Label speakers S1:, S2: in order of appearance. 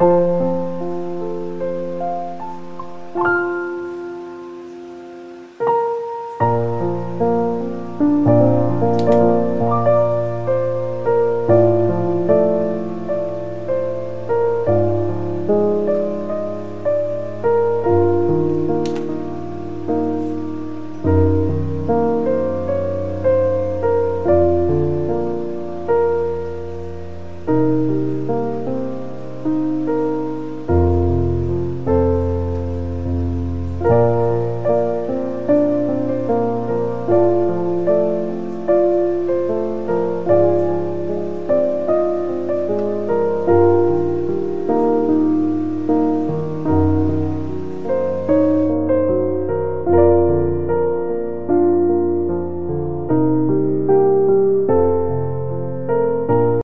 S1: you.